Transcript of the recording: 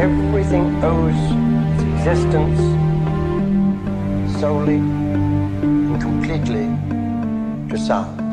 everything owes its existence solely and completely to sound.